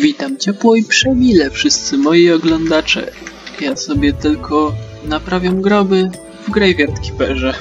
Witam ciepło i przemile wszyscy moi oglądacze. Ja sobie tylko naprawiam groby w Graveyard Keeperze.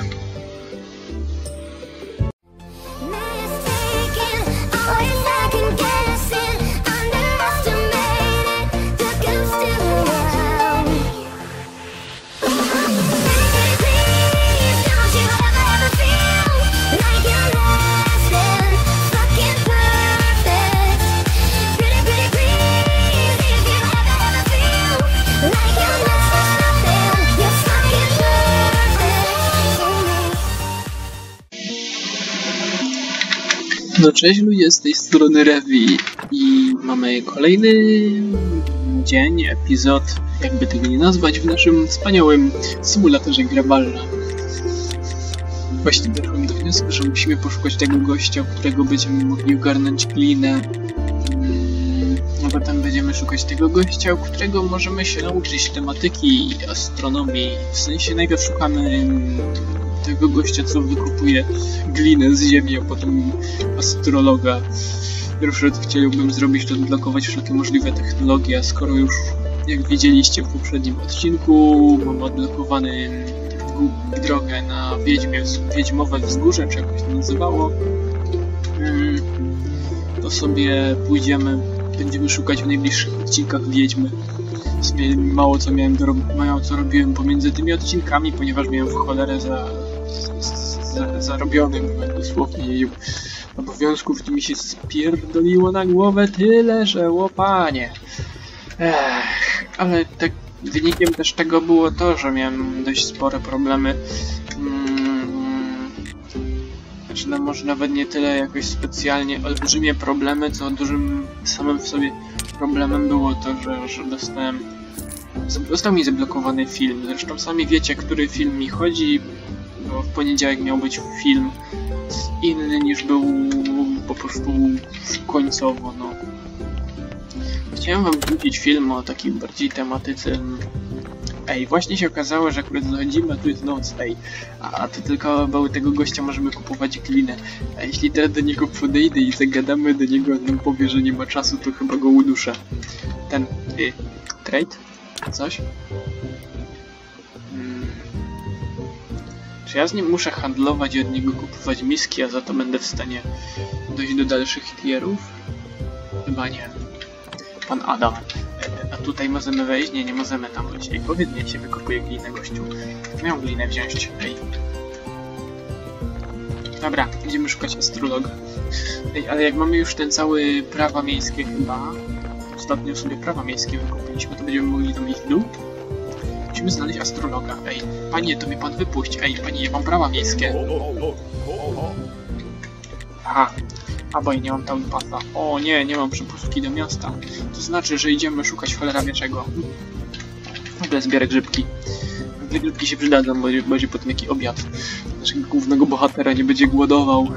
Cześć ludzie, z tej strony Revi i mamy kolejny dzień, epizod, jakby tego nie nazwać, w naszym wspaniałym symulatorze grabalna. Właśnie doszłem do wniosku, że musimy poszukać tego gościa, którego będziemy mogli ogarnąć glinę. Mm, A potem będziemy szukać tego gościa, którego możemy się nauczyć tematyki astronomii. W sensie najpierw szukamy tego gościa, co wykupuje glinę z ziemi, a potem astrologa. Pierwsze chciałbym zrobić, to odblokować wszelkie możliwe technologie, a skoro już, jak widzieliście w poprzednim odcinku, mam odblokowany drogę na Wiedźmie, Wiedźmowe Wzgórze, czy jakoś to nazywało, mm, to sobie pójdziemy, będziemy szukać w najbliższych odcinkach Wiedźmy. W sumie mało co miałem do mało co robiłem pomiędzy tymi odcinkami, ponieważ miałem w cholerę za, zarobionym dosłownie obowiązków tu mi się spierdoliło na głowę tyle, że łopanie. Ech, ale tak wynikiem też tego było to, że miałem dość spore problemy. Mm, znaczy, no może nawet nie tyle jakoś specjalnie olbrzymie problemy, co dużym samym w sobie problemem było to, że, że dostałem Został mi zablokowany film. Zresztą sami wiecie, który film mi chodzi, bo w poniedziałek miał być film inny niż był po prostu końcowo, no. Chciałem wam wrzucić film o takiej bardziej tematyce... Ej, właśnie się okazało, że akurat zachodzimy, tu jest noc, ej. A, a to tylko był tego gościa możemy kupować glinę. A jeśli teraz do niego podejdę i zagadamy do niego, on nam powie, że nie ma czasu, to chyba go uduszę. Ten... Y, trade? Coś? Czy ja z nim muszę handlować i od niego kupować miski, a za to będę w stanie dojść do dalszych tierów? Chyba nie. Pan Adam. E, A tutaj możemy wejść? Nie, nie możemy tam wejść. Ej, powiedz mi, się wykupuje glinę, gościu. Miał glinę wziąć. Ej. Dobra, idziemy szukać astrologa. Ej, ale jak mamy już ten cały prawa miejskie chyba, ostatnio sobie prawa miejskie wykupiliśmy, to będziemy mogli tam iść dół. Musimy znaleźć astrologa. Ej, panie, to mnie pan wypuść. Ej, panie, ja mam prawa miejskie. Aha. A bo ja nie mam tam pasa. O nie, nie mam przepustki do miasta. To znaczy, że idziemy szukać cholera wieczego. W zbierę grzybki. Te grzybki się przydadzą, bo będzie potem jaki obiad. Naszego głównego bohatera nie będzie głodował.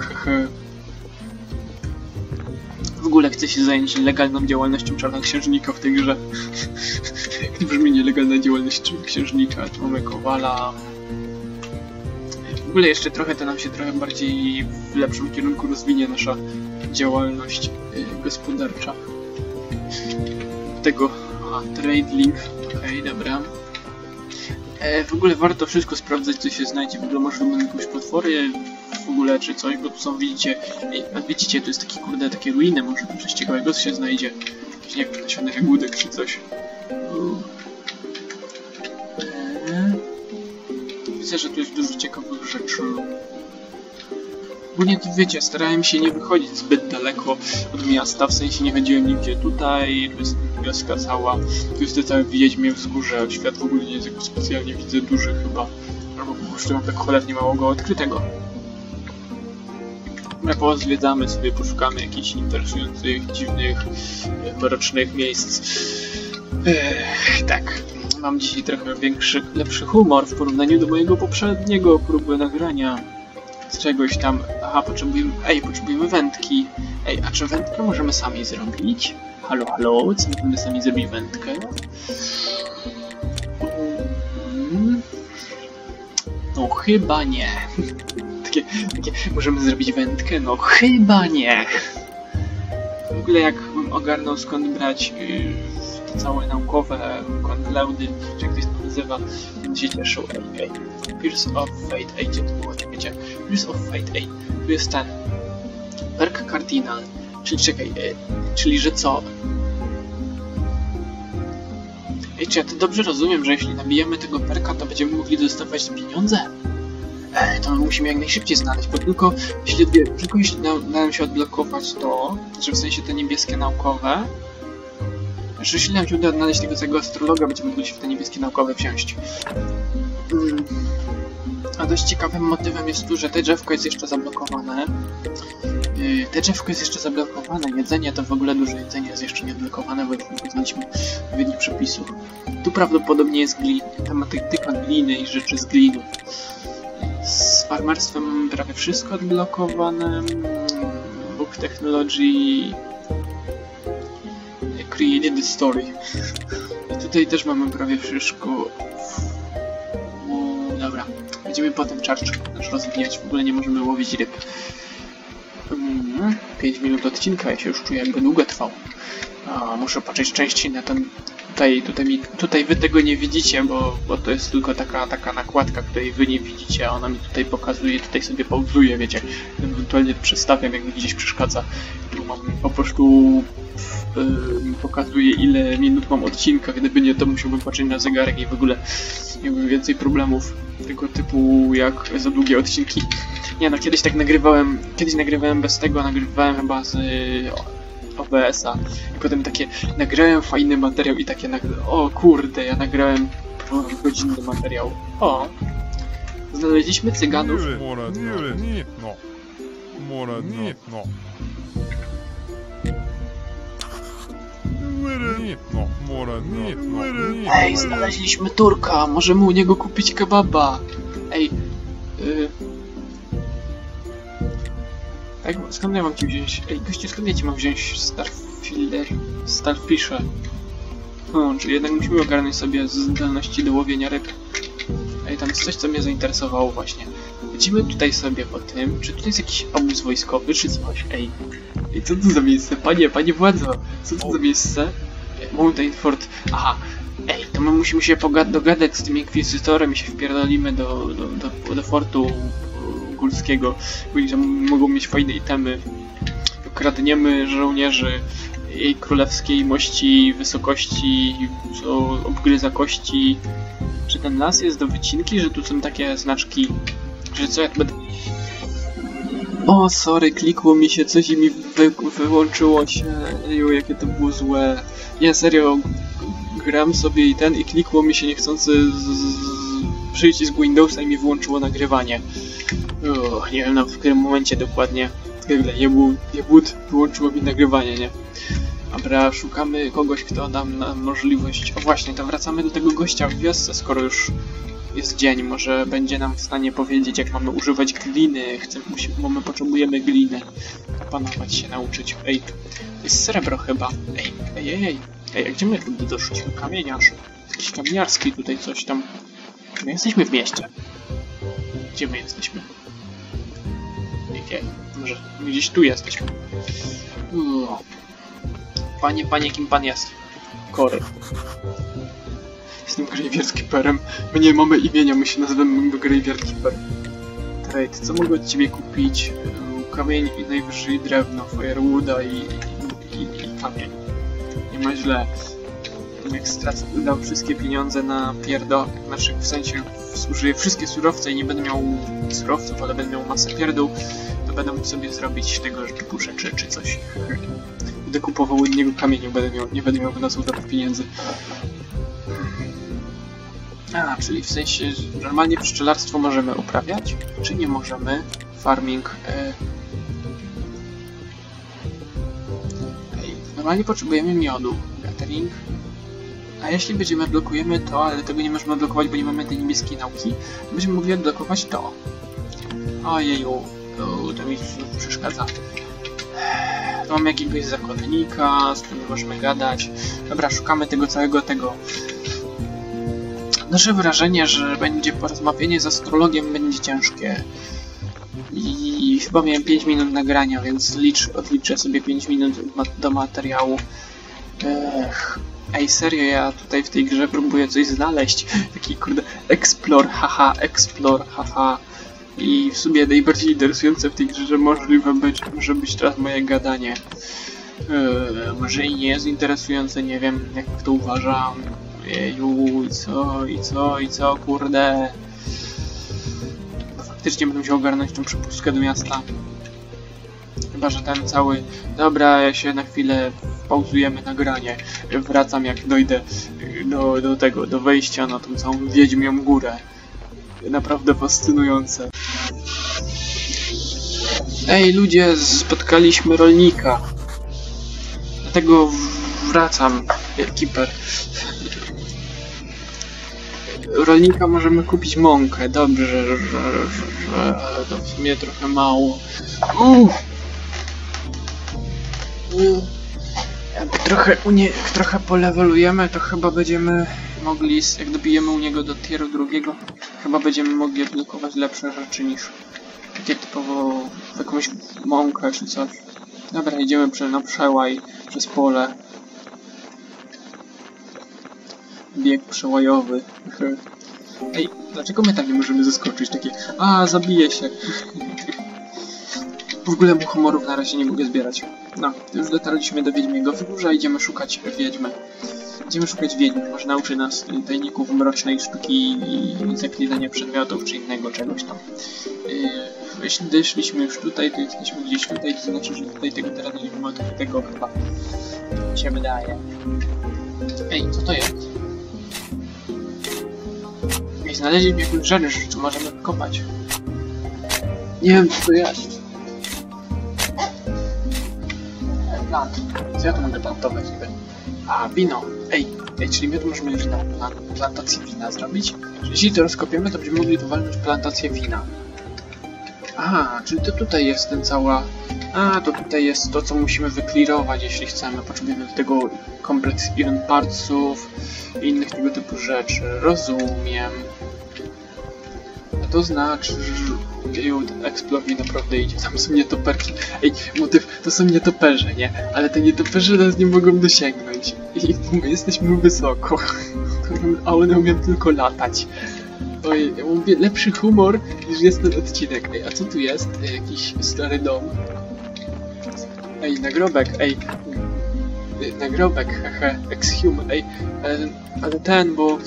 Ogóle chcę się zająć legalną działalnością czarnoksiężnika w tej grze. Jak to brzmi nielegalna działalność księżnika. Tu mamy Kowala. W ogóle jeszcze trochę to nam się trochę bardziej w lepszym kierunku rozwinie nasza działalność y, gospodarcza. Tego, aha, trade link, okej, dobra. E, w ogóle warto wszystko sprawdzać, co się znajdzie. W ogóle może będą jakieś potwory w ogóle, czy coś, bo tu są, widzicie, a widzicie, to jest taki, kurde, takie ruiny, może tu coś ciekawego się znajdzie. Jakiś, nie wiem, nasiony jagódek, czy coś. E, Widzę, że tu jest dużo ciekawych rzeczy. Ogólnie to wiecie, starałem się nie wychodzić zbyt daleko od miasta, w sensie nie chodziłem nigdzie tutaj, tu jest wioska cała, tu jest to całe Wiedźmie wzgórze, świat w ogóle nie jest jakoś specjalnie widzę duży chyba, albo po prostu mam tak cholernie mało go odkrytego. My pozwiedzamy sobie, poszukamy jakichś interesujących, dziwnych, mrocznych miejsc. Ech, tak, mam dzisiaj trochę większy, lepszy humor w porównaniu do mojego poprzedniego próby nagrania z czegoś tam. Aha, potrzebujemy. Ej, potrzebujemy wędki. Ej, a czy wędkę możemy sami zrobić? Halo, halo, co możemy sami zrobić wędkę? Mm. No chyba nie. Takie, takie, możemy zrobić wędkę? No chyba nie. W ogóle jak ogarnął skąd brać yy, te całe naukowe konkleudy, czy jak to się nazywa, się cieszył. Ej. Pierce of Fate, ej, gdzie to było, czekajcie. Pierce of Fate, ej, tu jest ten. Perk Cardinal, czyli czekaj, e, czyli że co? Ej, czy ja to dobrze rozumiem, że jeśli nabijemy tego perka, to będziemy mogli dostawać pieniądze? Ej, to my musimy jak najszybciej znaleźć, bo tylko jeśli, tylko jeśli nam, nam się odblokować to, że w sensie te niebieskie naukowe, że jeśli nam się uda znaleźć tego całego astrologa, będziemy mogli się w te niebieskie naukowe wziąć. Mm. A dość ciekawym motywem jest tu, że te drzewko jest jeszcze zablokowane. Yy, te drzewko jest jeszcze zablokowane, jedzenie to w ogóle duże jedzenie jest jeszcze nieodblokowane, bo już nie poznaliśmy odpowiednich przepisów. Tu prawdopodobnie jest glin, tematyka gliny i rzeczy z glinu. Z farmerstwem mamy prawie wszystko odblokowane. Book Technology Created the Story. I tutaj też mamy prawie wszystko. Dobra, będziemy potem czarczek nasz rozwijać. W ogóle nie możemy łowić ryb. Mm, 5 minut odcinka, ja się już czuję jakby długo trwał. A, muszę patrzeć częściej na ten... Tutaj, tutaj, tutaj wy tego nie widzicie, bo, bo to jest tylko taka, taka nakładka, której wy nie widzicie, a ona mi tutaj pokazuje, tutaj sobie pauzuje, wiecie. Ewentualnie przestawiam, jak mi gdzieś przeszkadza. Tu mam po prostu yy, pokazuje ile minut mam odcinka, gdyby nie to musiałbym patrzeć na zegarek i w ogóle miałbym więcej problemów tego typu jak za długie odcinki. Nie no, kiedyś tak nagrywałem, kiedyś nagrywałem bez tego, nagrywałem chyba z y, OBS-a i potem takie nagrałem fajny materiał i takie nag... o kurde, ja nagrałem godzinny materiał. O! Znaleźliśmy cyganów. No. No. Ej, znaleźliśmy Turka, możemy u niego kupić kebaba. Ej, y... Ej, skąd ja mam ci wziąć? Ej, gościu, skąd ja ci mam wziąć Starfielder? Starfisher? No, czyli jednak musimy ogarnąć sobie zdolności do łowienia ryb. Ej, tam jest coś, co mnie zainteresowało właśnie. Lecimy tutaj sobie po tym, czy tutaj jest jakiś obóz wojskowy, czy coś? Ej, Ej, co to za miejsce? Panie, panie władzo, co to za miejsce? Mountain Fort. Aha. Ej, to my musimy się dogadać z tym inkwizytorem i się wpierdolimy do, do, do, do fortu górskiego, tam mogą mieć fajne itemy. Kradniemy żołnierzy jej królewskiej mości, wysokości, co obgryza kości. Czy ten las jest do wycinki, że tu są takie znaczki, że co jak będę... O, sorry, klikło mi się coś i mi wy wyłączyło się. Eju, jakie to było złe. Ja serio gram sobie i ten i klikło mi się niechcący z, z, przycisk Windowsa i mi wyłączyło nagrywanie. Uch, nie wiem no, w którym momencie dokładnie. Jebut wyłączyło mi nagrywanie, nie? Dobra, szukamy kogoś, kto nam, nam możliwość... O właśnie, to wracamy do tego gościa w wiosce, skoro już jest dzień. Może będzie nam w stanie powiedzieć, jak mamy używać gliny. Chcemy, musimy, bo my potrzebujemy gliny. Opanować się, nauczyć. Ej, to jest srebro chyba. Ej, ej, ej, ej. Ej, a gdzie my tu doszliśmy? Kamieniarz. Jakiś kamieniarski tutaj coś tam. My jesteśmy w mieście. Gdzie my jesteśmy? Jakie? Może gdzieś tu jesteśmy. Uuu. Panie, panie, kim pan jest? Kory. Jestem Graveyard Keeperem. My nie mamy imienia, my się nazywamy Graveyard Keeper. Trade, co mogę od ciebie kupić? Yy, Kamień i najwyżej drewno, firewooda i, i, i kamień. Nie ma źle. Jak stracę, wszystkie pieniądze na pierdol, znaczy w sensie zużyję wszystkie surowce i nie będę miał surowców, ale będę miał masę pierdół, to będę mógł sobie zrobić tego typu rzeczy czy coś. Będę kupował od niego kamieniu, będę miał, nie będę miał na dawać pieniędzy. A, czyli w sensie normalnie pszczelarstwo możemy uprawiać, czy nie możemy? Farming. E... Normalnie potrzebujemy miodu. Gathering. A jeśli będziemy blokujemy to, ale tego nie możemy blokować, bo nie mamy tej niebieskiej nauki, będziemy mogli odblokować to. Ojeju, to mi przeszkadza. Mam jakiegoś zakładnika, z którym możemy gadać. Dobra, szukamy tego całego tego Nasze wrażenie, że będzie porozmawianie z astrologiem będzie ciężkie. I chyba miałem 5 minut nagrania, więc licz, odliczę sobie 5 minut do materiału. Ej, serio, ja tutaj w tej grze próbuję coś znaleźć. Taki kurde, explore, haha, explore, haha. I w sumie najbardziej interesujące w tej grze, możliwe być, może być teraz moje gadanie. Eee, może i nie jest interesujące, nie wiem jak to uważam. Jeju, i co, i co, i co, kurde. No, faktycznie będę musiał ogarnąć tą przepustkę do miasta. Chyba, że ten cały... Dobra, ja się na chwilę pauzujemy nagranie. Wracam jak dojdę do, do tego, do wejścia na tą całą Wiedźmią Górę. Naprawdę fascynujące. Ej, ludzie, spotkaliśmy rolnika. Dlatego wracam, Keeper. Rolnika możemy kupić mąkę. Dobrze, że, że, że, to w sumie trochę mało. Uff. Jak trochę, u nie, jak trochę polewelujemy, to chyba będziemy mogli, jak dobijemy u niego do tieru drugiego, chyba będziemy mogli odblokować lepsze rzeczy niż takie typowo jakąś mąkę czy coś. Dobra, idziemy prze, na przełaj, przez pole. Bieg przełajowy. Ej, dlaczego my tam nie możemy zaskoczyć? Takie, a, zabiję się. W ogóle mu humorów na razie nie mogę zbierać. No, już dotarliśmy do Wiedźmiego Wzgórza, idziemy szukać Wiedźmy. Idziemy szukać Wiedźmy, może nauczy nas tajników mrocznej sztuki i zaklinania przedmiotów, czy innego czegoś tam. Yy, jeśli doszliśmy już tutaj, to jesteśmy gdzieś tutaj, to znaczy, że tutaj tego terenu nie ma, to tego chyba się wydaje. Ej, co to jest? Ej, znaleźliśmy jakąś rzecz, czy możemy kopać. Nie wiem, co to jest. Plant. Co ja tu mogę plantować? A, wino. Ej, ej, czyli my tu możemy wino, plan, plantację wina zrobić? Jeśli to rozkopiemy, to będziemy mogli walnąć plantację wina. Aha, czyli to tutaj jest ten cała... A, to tutaj jest to, co musimy wyklirować, jeśli chcemy. Potrzebujemy do tego komplet iron partsów i innych tego typu rzeczy. Rozumiem. To znaczy, ten Explore mi naprawdę idzie. Tam są nietoperki. Ej, motyw, to są nietoperze, nie? Ale te nietoperze nas nie mogą dosięgnąć. I my jesteśmy wysoko. A one umieją tylko latać. Oj, ja mówię, lepszy humor niż jest ten odcinek. Ej, a co tu jest? Ej, jakiś stary dom. Ej, nagrobek, ej. Nagrobek, hehe, exhume, ej, ale, ale ten, bo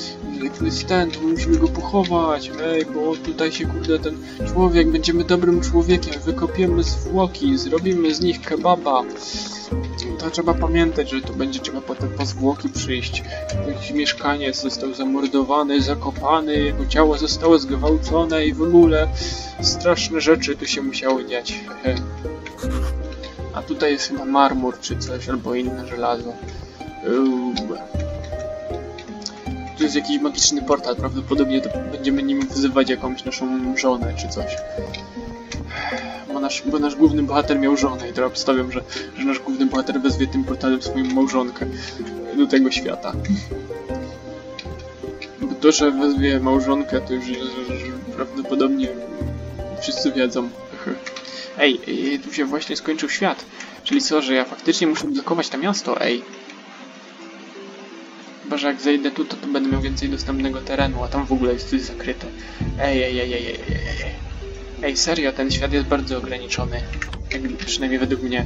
tu jest ten, to musimy go pochować, ej, bo tutaj się kurde ten człowiek, będziemy dobrym człowiekiem, wykopiemy zwłoki, zrobimy z nich kebaba. To trzeba pamiętać, że tu będzie trzeba potem po zwłoki przyjść. Jakiś mieszkaniec został zamordowany, zakopany, jego ciało zostało zgwałcone i w ogóle straszne rzeczy tu się musiały dziać. Hehe. A tutaj jest chyba marmur czy coś, albo inne żelazo. Uuu. Tu jest jakiś magiczny portal, prawdopodobnie będziemy nim wzywać jakąś naszą żonę czy coś. Bo nasz, bo nasz główny bohater miał żonę i teraz obstawiam, że, że nasz główny bohater wezwie tym portalem swoją małżonkę do tego świata. Bo to, że wezwie małżonkę, to już że, że prawdopodobnie wszyscy wiedzą. Ej, ej, tu się właśnie skończył świat. Czyli co, że ja faktycznie muszę blokować to miasto, ej. Chyba, że jak zejdę tu, to, to będę miał więcej dostępnego terenu, a tam w ogóle jest coś zakryte. Ej, ej, ej, ej, ej, ej, ej. Ej, serio, ten świat jest bardzo ograniczony. Jak, przynajmniej według mnie.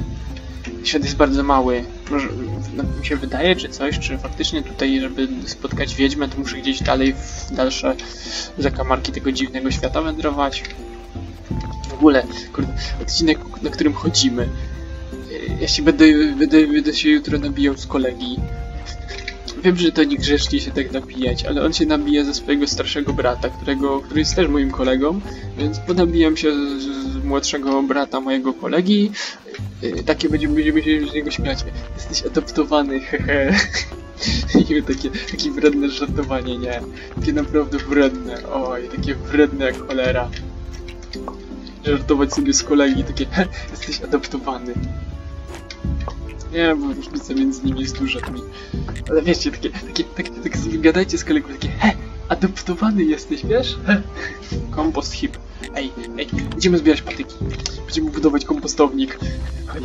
Świat jest bardzo mały. Może no, mi się wydaje, czy coś, czy faktycznie tutaj, żeby spotkać wiedźmę, to muszę gdzieś dalej w dalsze zakamarki tego dziwnego świata wędrować. Ogóle, kurde, odcinek, na którym chodzimy. Ja się będę, będę, będę się jutro nabijał z kolegi. Wiem, że to niegrzecznie się tak nabijać, ale on się nabija ze swojego starszego brata, którego, który jest też moim kolegą, więc ponabijam się z, z młodszego brata mojego kolegi. Yy, Takie będziemy, będziemy się z niego śmiać. Jesteś adoptowany, hehe. I takie, takie wredne żartowanie, nie? Takie naprawdę wredne, oj, takie wredne jak cholera. Żartować sobie z kolegi, takie, jesteś adoptowany. Nie, bo różnica między nimi jest duża. to mi- Ale wiecie, takie, takie, takie, takie sobie gadajcie z kolegą, takie, he, adoptowany jesteś, wiesz? He. Kompost hip. Ej, ej, idziemy zbierać patyki. Będziemy budować kompostownik.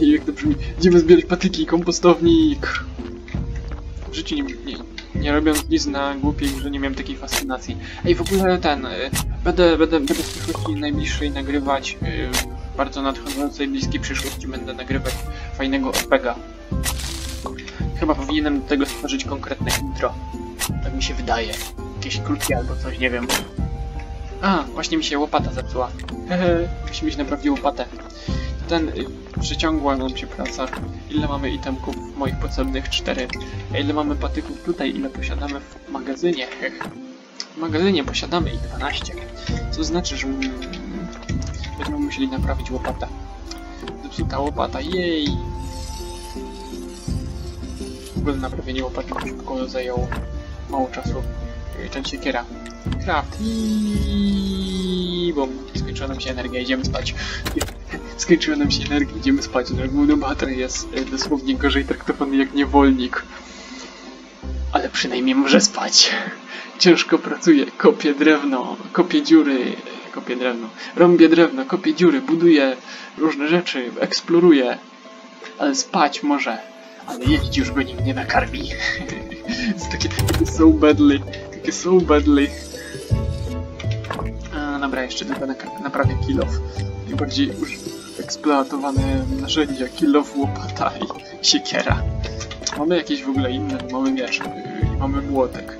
Ej, jak to brzmi. Idziemy zbierać patyki, kompostownik. W życiu nie, nie, nie robiąc nic na głupiej, że nie miałem takiej fascynacji. Ej, w ogóle ten, y, będę, będę, będę w przyszłości najbliższej nagrywać, y, bardzo nadchodzącej, bliskiej przyszłości będę nagrywać fajnego OPEGA. Chyba powinienem do tego stworzyć konkretne intro. Tak mi się wydaje. Jakieś krótkie albo coś, nie wiem. A, właśnie mi się łopata zepsuła. Hehe, musi mieć naprawdę łopatę. Ten, y, przeciągła nam się praca. Ile mamy itemków moich potrzebnych? Cztery. A ile mamy patyków tutaj? Ile posiadamy w magazynie? Hech. W magazynie posiadamy ich 12. Co znaczy, że mm, będziemy musieli naprawić łopatę. Zepsuta łopata, jej! W ogóle naprawienie łopaty szybko zajęło mało czasu. Ten siekiera. Craft. Bum. Skończyła nam się energia, idziemy spać. Skończyła nam się energia, idziemy spać. No, Główny bohater jest e, dosłownie gorzej traktowany jak niewolnik. Ale przynajmniej może spać. Ciężko pracuje, kopie drewno, kopie dziury, kopie drewno, rąbie drewno, kopie dziury, buduje różne rzeczy, eksploruje. Ale spać może. Ale jeść już go nikt nie nakarmi. takie, takie so badly, takie so badly. Dobra, jeszcze tylko naprawię kill off. Najbardziej już eksploatowane narzędzia, kill off, łopata i siekiera. Mamy jakieś w ogóle inne, mamy miecz i mamy młotek.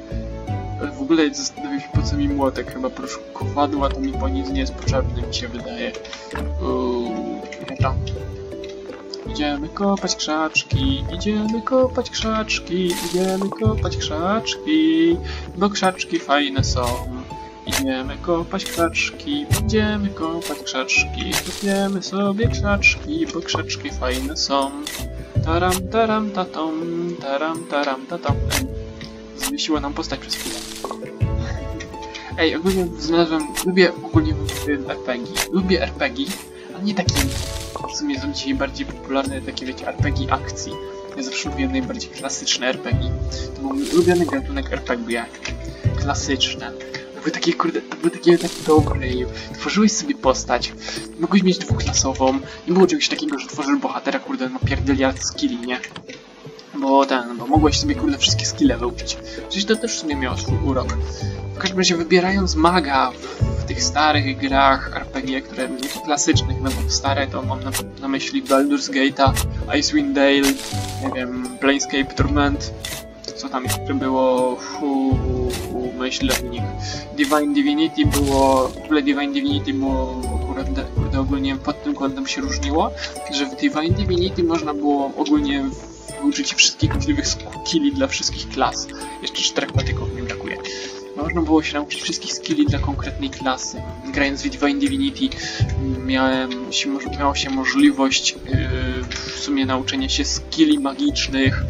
W ogóle zastanawiam się po co mi młotek, chyba prócz kowadła to mi po nic nie jest potrzebny, mi się wydaje. Uuu, dobra. Idziemy kopać krzaczki, idziemy kopać krzaczki, idziemy kopać krzaczki, bo krzaczki fajne są. Idziemy kopać krzaczki, będziemy kopać krzaczki, kopiemy sobie krzaczki, bo krzaczki fajne są. Taram, taram, tatom, taram, taram, tatom. Zwiesiła nam postać przez chwilę. Ej, ogólnie znalazłem, lubię ogólnie RPG. Lubię RPG, ale nie takie, w sumie są dzisiaj bardziej popularne takie, wiecie, RPG akcji. Ja zawsze lubiłem najbardziej klasyczne RPG. To był mój ulubiony gatunek RPG. Klasyczne. Były takie, kurde, to były takie, takie dobre. Tworzyłeś sobie postać, mogłeś mieć dwuklasową. Nie było czegoś takiego, że tworzysz bohatera, kurde, no pierdyliard skilli, nie? Bo ten, bo mogłeś sobie, kurde, wszystkie skille wyuczyć. Przecież to też w sumie miało swój urok. W każdym razie wybierając maga w, w tych starych grach RPG, które nie klasycznych, no bo stare to mam na, na myśli Baldur's Gate'a, Icewind Dale, nie wiem, Planescape Torment, co tam jeszcze było, fu, fu, myślownik. Divine Divinity było, w ogóle Divine Divinity było, kurde, kurde, ogólnie pod tym kątem się różniło, że w Divine Divinity można było ogólnie użyć wszystkich możliwych skilli dla wszystkich klas. Jeszcze czterech patyków mi brakuje. Można było się nauczyć wszystkich skilli dla konkretnej klasy. Grając w Divine Divinity miałem się, miało się możliwość yy, w sumie nauczenia się skilli magicznych.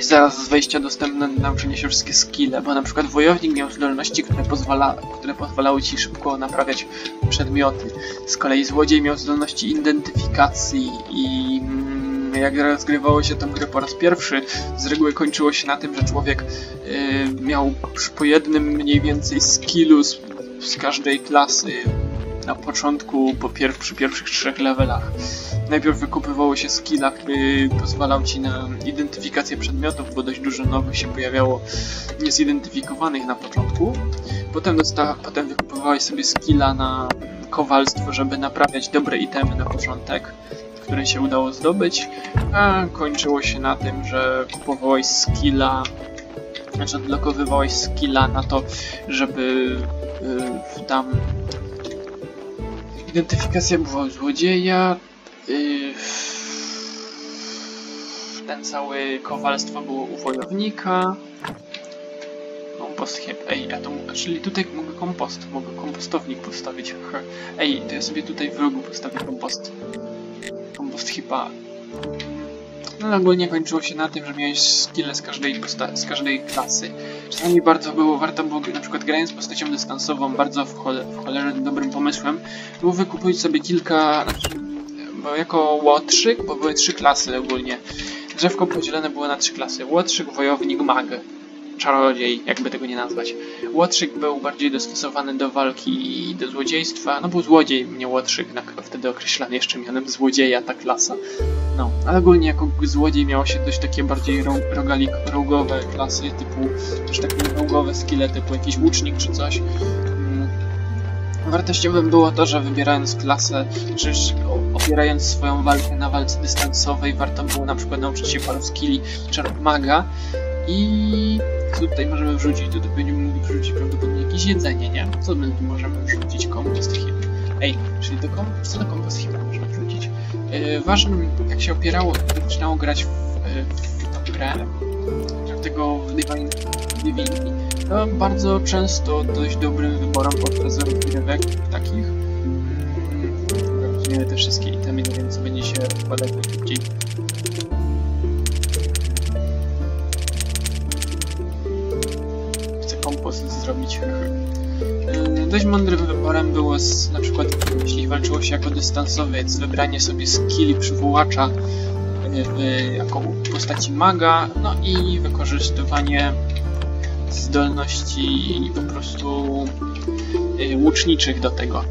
Jest zaraz z wejścia dostępne nauczenie się wszystkie skille, bo na przykład wojownik miał zdolności, które, pozwala, które pozwalały ci szybko naprawiać przedmioty. Z kolei złodziej miał zdolności identyfikacji i mm, jak rozgrywało się tę grę po raz pierwszy, z reguły kończyło się na tym, że człowiek y, miał po jednym mniej więcej skillu z, z każdej klasy na początku, po pier przy pierwszych trzech levelach. Najpierw wykupywało się skilla, który pozwalał ci na identyfikację przedmiotów, bo dość dużo nowych się pojawiało niezidentyfikowanych na początku. Potem, dosta potem wykupywałeś sobie skilla na kowalstwo, żeby naprawiać dobre itemy na początek, które się udało zdobyć, a kończyło się na tym, że kupowałeś skilla, znaczy odblokowywałeś skilla na to, żeby y, tam identyfikacja była złodzieja, y, ten cały kowalstwo było u wojownika. Kompost. Ej, a to, czyli tutaj mogę kompost, mogę kompostownik postawić. Ej, to ja sobie tutaj w rogu postawię kompost. Kompost chyba. No ogólnie kończyło się na tym, że miałeś skille z każdej, z każdej klasy. Czasami bardzo było warto było, na przykład grając postacią dystansową, bardzo w, chole, w cholerze dobrym pomysłem, było wykupić sobie kilka, bo jako łotrzyk, bo były trzy klasy ogólnie. Drzewko podzielone było na trzy klasy. Łotrzyk, wojownik, mag. Czarodziej, jakby tego nie nazwać. Łotrzyk był bardziej dostosowany do walki i do złodziejstwa. No był złodziej, nie łotrzyk, wtedy określany jeszcze mianem złodzieja, ta klasa. No, ale ogólnie jako złodziej miało się dość takie bardziej ro, rogalik, rogowe klasy, typu też takie rogowe skille, typu jakiś łucznik czy coś. Mm. Wartościowym było to, że wybierając klasę, o- opierając swoją walkę na walce dystansowej, warto było na przykład nauczyć się paru skilli czy maga i tutaj możemy wrzucić? Tutaj będziemy mogli wrzucić prawdopodobnie jakieś jedzenie, nie? Co my tu możemy wrzucić? Kompost hip. Ej, czyli do co do kompost hipa możemy wrzucić? Yy, ważnym, jak się opierało, zaczynało grać w, yy, w tą grę, tego w Divine Divinity, to bardzo często dość dobrym wyborem podczas rozgrywek takich. Mm, Weźmiemy te wszystkie itemy, nie wiem co będzie się wkładać najszybciej. Kompost zrobić. Yy, Dość mądrym wyborem było z, na przykład, jeśli walczyło się jako dystansowiec, wybranie sobie skilli przywołacza yy, w- jako postaci maga, no i wykorzystywanie zdolności po prostu łuczniczych do tego.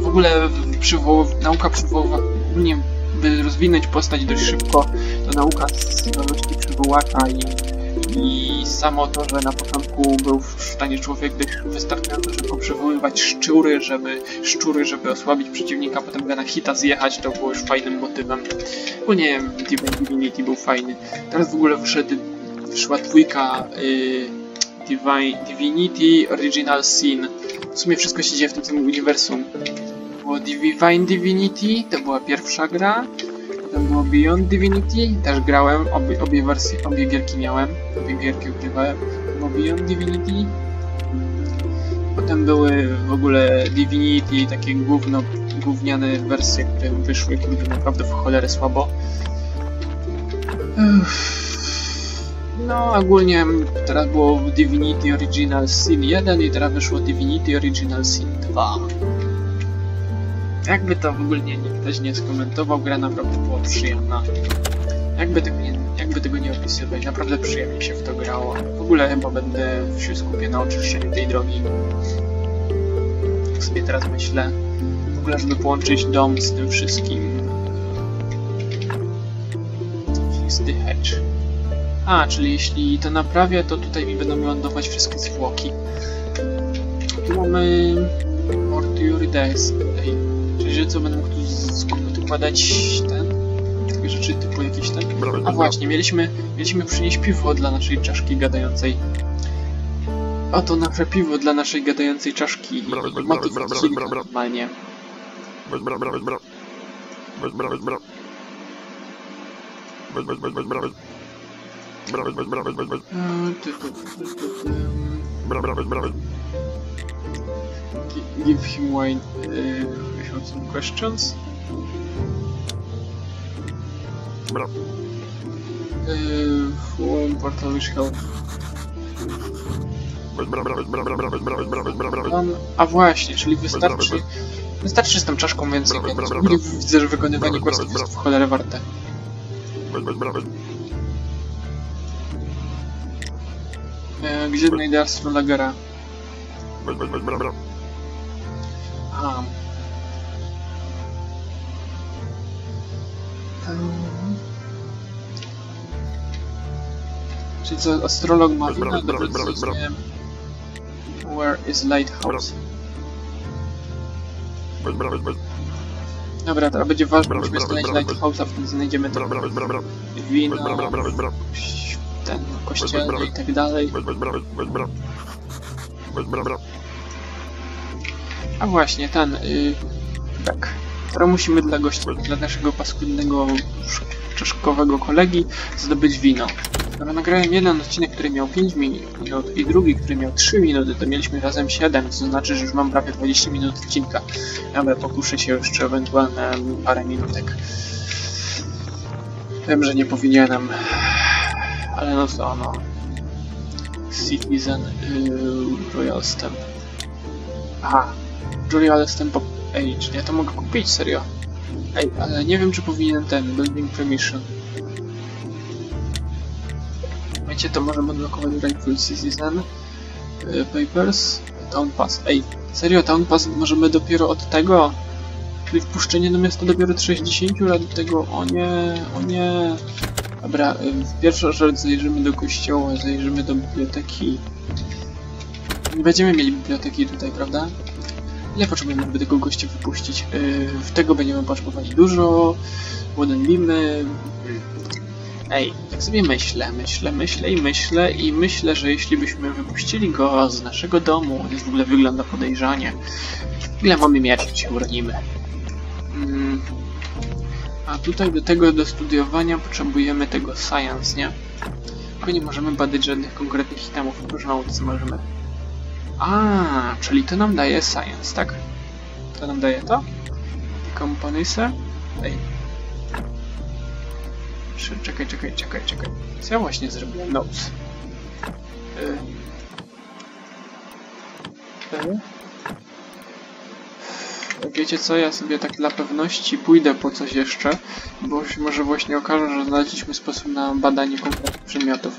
W ogóle przywoł, nauka przywoływa, by rozwinąć postać dość szybko, to nauka zdolności przywołacza i, i samo to, że na początku był w stanie człowiek dość wystarczająco szybko przywoływać szczury, żeby szczury, żeby osłabić przeciwnika, potem go na hita zjechać, to było już fajnym motywem. Ogólnie Divine Divinity był fajny. Teraz w ogóle wyszedł, wyszła dwójka y, Divine, Divinity Original Sin. W sumie wszystko się dzieje w tym samym uniwersum. Było Divine Divinity, to była pierwsza gra. Potem było Beyond Divinity, też grałem, obie, obie wersje, obie gierki miałem, obie gierki ukrywałem. Było Beyond Divinity. Potem były w ogóle Divinity, takie gówno, gówniane wersje, które wyszły, które naprawdę w cholerę słabo. No, ogólnie teraz było Divinity Original Sin 1 i teraz wyszło Divinity Original Sin 2. Jakby to w ogóle nie, ktoś nie skomentował, gra naprawdę była przyjemna. Jakby tego nie, jakby tego nie opisywać, naprawdę przyjemnie się w to grało. W ogóle chyba będę się skupię na oczyszczeniu tej drogi. Tak sobie teraz myślę. W ogóle, żeby połączyć dom z tym wszystkim. Fix the hedge. A, czyli jeśli to naprawię, to tutaj mi będą lądować wszystkie zwłoki. Tu mamy Mortuorides. Ej, czyli że co będę mógł tu składać ten? Takie rzeczy typu jakieś ten. A właśnie, mieliśmy, mieliśmy przynieść piwo dla naszej czaszki gadającej. Oto nasze piwo dla naszej gadającej czaszki. Brawo, brawo, Motyw brawo, odcinka brawo, brawo. Give him wine. Uh, have some questions. Bra. Uh, who portal wish help? Um, a właśnie, czyli wystarczy... Wystarczy z tą czaszką więcej brawo. Widzę, że wykonywanie questów jest w cholerę warte. E, gdzie znajdę astrologera? Um. Czyli co, astrolog ma brawo. zrozumiałem. Where is lighthouse? Dobra, teraz będzie ważne, musimy znaleźć lighthouse'a, wtedy znajdziemy to wino, ten kościelny i tak dalej. A właśnie, ten, y, tak. Teraz musimy dla gościa, dla naszego paskudnego sz- czaszkowego kolegi zdobyć wino. Skoro nagrałem jeden odcinek, który miał 5 minut i drugi, który miał 3 minuty, to mieliśmy razem 7, co znaczy, że już mam prawie 20 minut odcinka. Ale pokuszę się jeszcze ewentualne parę minutek. Wiem, że nie powinienem, ale no co, no. Citizen yy, Royal Stamp. Aha, Royal Stamp of Age. Ja to mogę kupić, serio. Ej, ale nie wiem, czy powinienem ten Building Permission. Chcecie, to możemy odblokować Rightful Citizen, y, Papers, Town Pass. Ej, serio, Town Pass możemy dopiero od tego? Czyli wpuszczenie do miasta dopiero od 60 lat do tego, o nie, o nie. Dobra, y, w pierwszą rzecz zajrzymy do kościoła, zajrzymy do biblioteki. Nie będziemy mieli biblioteki tutaj, prawda? Ile potrzebujemy, tego gościa wypuścić? Yy, w tego będziemy potrzebować dużo. Beamy. Ej, tak sobie myślę, myślę, myślę i myślę i myślę, że jeśli byśmy wypuścili go z naszego domu, on już w ogóle wygląda podejrzanie. Ile mamy mieć, się uronimy? Mm. A tutaj do tego, do studiowania potrzebujemy tego science, nie? Tylko nie możemy badać żadnych konkretnych itemów, oprócz nauce możemy. A, czyli to nam daje science, tak? To nam daje to? Komponysy? Ej. Cze- Czekaj, czekaj, czekaj, czekaj. Co ja właśnie zrobiłem? Notes. Y. Y. Wiecie co, ja sobie tak dla pewności pójdę po coś jeszcze, bo się może właśnie okaże, że znaleźliśmy sposób na badanie konkretnych przedmiotów.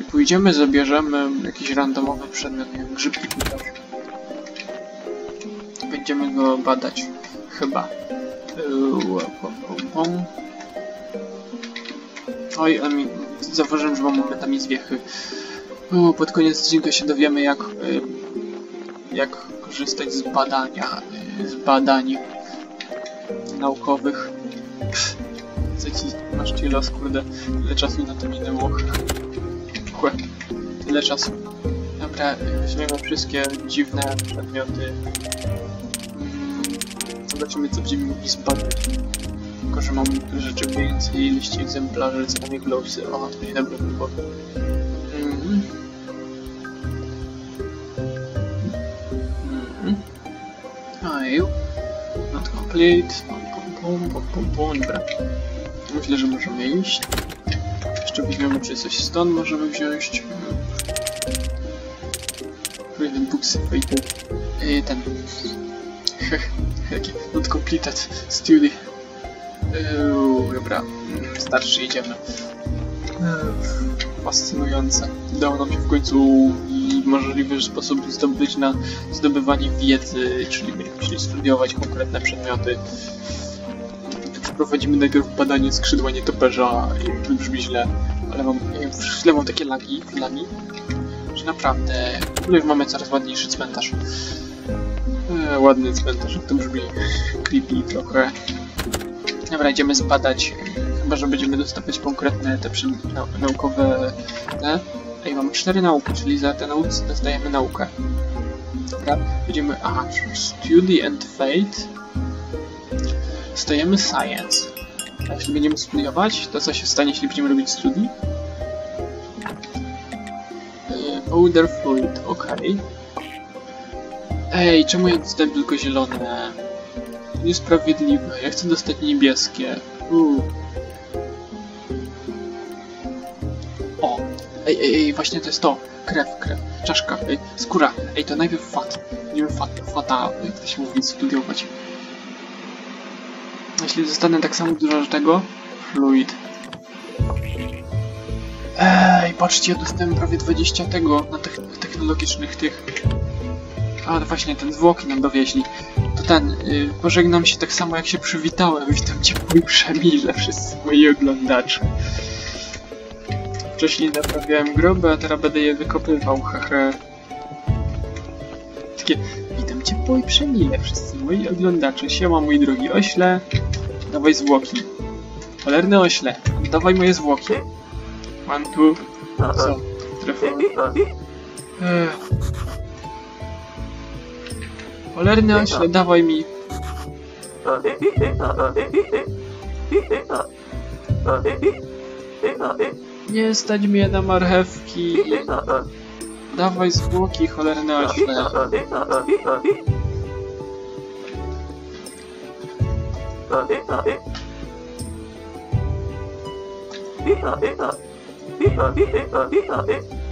I pójdziemy, zabierzemy jakiś randomowy przedmiot, wiem, grzybki. Będziemy go badać. Chyba. Oj, a mi, zauważyłem, że mam momentami zwiechy. Pod koniec odcinka się dowiemy, jak, y, jak korzystać z badania, z badań naukowych. Co ci masz los, kurde, tyle czasu na to minęło. Chłe, tyle czasu. Dobra, weźmiemy wszystkie dziwne przedmioty. Mm, Zobaczymy, co będziemy mogli zbadać. Tylko, że mam rzeczy więcej, liści egzemplarzy, je glowsy. O, to niedobry wybór. Complete. Pum, pum, pum, pum, pum. Dobra. Myślę, że możemy iść. Jeszcze weźmiemy, czy coś stąd możemy wziąć. Raven Books Fated. Yy, ten. Jaki not completed study. Yy, dobra, starszy idziemy. Yy, fascynujące. Udało nam się w końcu możliwy sposób zdobyć na zdobywanie wiedzy, czyli musieli studiować konkretne przedmioty. Przeprowadzimy najpierw badanie skrzydła nietoperza i to brzmi źle, ale mam, źle mam takie lagi, lagi, że naprawdę już mamy coraz ładniejszy cmentarz. E, ładny cmentarz, to brzmi creepy trochę. Dobra, idziemy zbadać, chyba że będziemy dostawać konkretne te naukowe te. Ej, mamy cztery nauki, czyli za te nauki dostajemy naukę. Dobra, będziemy, aha, study and fate. Dostajemy science. A jeśli będziemy studiować, to co się stanie, jeśli będziemy robić studi? Powder fluid, okej. Ej, czemu ja dostałem tylko zielone? Niesprawiedliwe. Ja chcę dostać niebieskie. Uuu. O! Ej, ej, ej, właśnie to jest to. Krew, krew, czaszka, ej, skóra. Ej, to najpierw fat. Będziemy fat, fata, jak to się mówi, studiować. Jeśli dostanę tak samo dużo tego, fluid. Ej, patrzcie, ja dostałem prawie 20 tego na tych technologicznych tych. A, właśnie, ten zwłoki nam dowieźli. To ten, y, pożegnam się tak samo jak się przywitałem. Witam cię mój przemile, wszyscy moi oglądacze. Wcześniej naprawiałem groby, a teraz będę je wykopywał, hehe. Takie, witam cię mój przemile, wszyscy moi oglądacze. Siema mój drogi ośle. Dawaj zwłoki. Cholerny ośle, dawaj moje zwłoki. One, two. Co? Trafiłem. Cholerny ośle, dawaj mi. Nie stać mnie na marchewki. Dawaj zwłoki, cholerny ośle.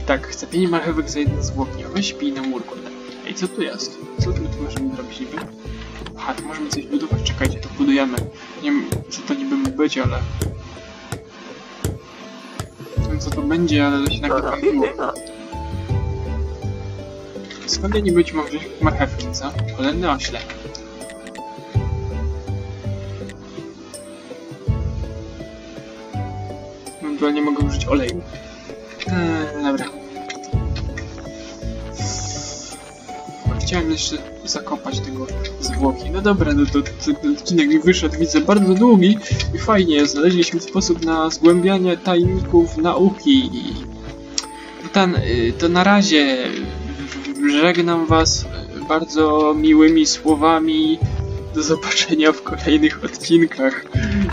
Tak, chcę pięć marchewek za jeden zwłok. Nie weź pij na murku. Ej, co tu jest? Co tu możemy zrobić niby? Aha, tu możemy coś budować. Czekajcie, to budujemy. Nie wiem, co to niby mógł być, ale... wiem co to będzie, ale się nagle pamięło. Skąd ja nie być mam wziąć marchewki, co? Kolejny ośle. Ewentualnie mogę użyć oleju. Eee, dobra. Chciałem jeszcze zakopać tego zwłoki. No dobra, no to, ten odcinek wyszedł, widzę, bardzo długi i fajnie. Znaleźliśmy sposób na zgłębianie tajników nauki. Ten, y, to na razie żegnam was bardzo miłymi słowami. Do zobaczenia w kolejnych odcinkach.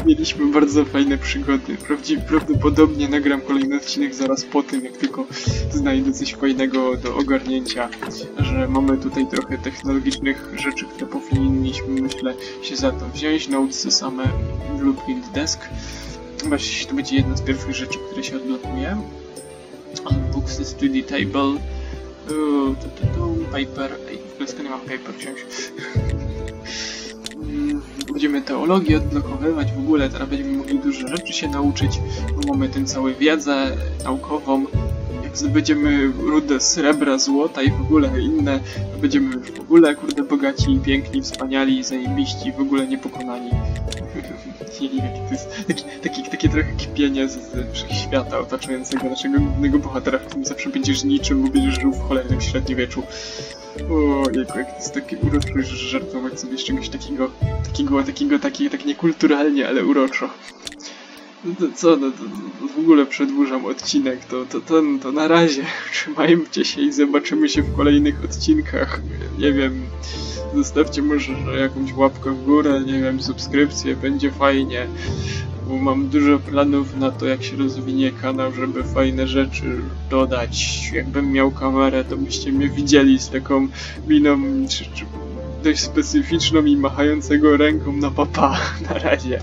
Mieliśmy bardzo fajne przygody. Prawdopodobnie nagram kolejny odcinek zaraz po tym, jak tylko znajdę coś fajnego do ogarnięcia. Że mamy tutaj trochę technologicznych rzeczy, które powinniśmy, myślę, się za to wziąć. Notesy same, Blueprint Desk. Właściwie to będzie jedna z pierwszych rzeczy, które się odblokuje. Books, Study Table. Uuu, tu, tu, tu, paper. Ej, w nie mam paper wziąć. Będziemy teologię odblokowywać w ogóle, teraz będziemy mogli dużo rzeczy się nauczyć, bo mamy tę całą wiedzę naukową. Jak zdobędziemy rudę srebra, złota i w ogóle inne, to będziemy już w ogóle kurde bogaci, piękni, wspaniali, zajebiści, w ogóle niepokonani. Nie wiem, to jest taki, taki, takie trochę kipienie z, z wszechświata otaczającego naszego głównego bohatera, w którym zawsze będziesz niczym, bo będziesz żył w cholernym średniowieczu. O, jak to jest takie urocze żartować sobie z czegoś takiego, takiego, takiego, takiego, tak niekulturalnie, ale uroczo. No to co, no to, to w ogóle przedłużam odcinek, to, to, to, to na razie. Trzymajcie się i zobaczymy się w kolejnych odcinkach. Nie wiem, zostawcie może jakąś łapkę w górę, nie wiem, subskrypcję, będzie fajnie. Bo mam dużo planów na to, jak się rozwinie kanał, żeby fajne rzeczy dodać. Jakbym miał kamerę, to byście mnie widzieli z taką miną czy, czy dość specyficzną i machającego ręką na papa. Na razie.